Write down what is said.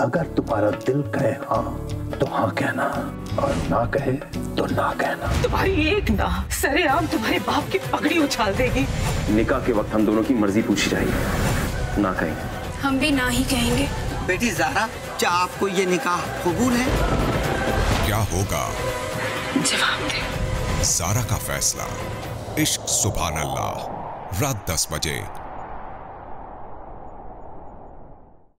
अगर तुम्हारा दिल कहे हाँ तो हाँ कहना। और ना कहे तो ना कहना। तुम्हारी एक ना सरेआम तुम्हारे बाप की पगड़ी उछाल देगी। निकाह के वक्त हम दोनों की मर्ज़ी पूछी जाएगी। ना कहेंगे। हम भी ना ही कहेंगे। बेटी जारा क्या आपको ये निकाह कबूल है? क्या होगा? जवाब दे। जारा का फैसला। इश्क सुबह अल्लाह। रात दस बजे।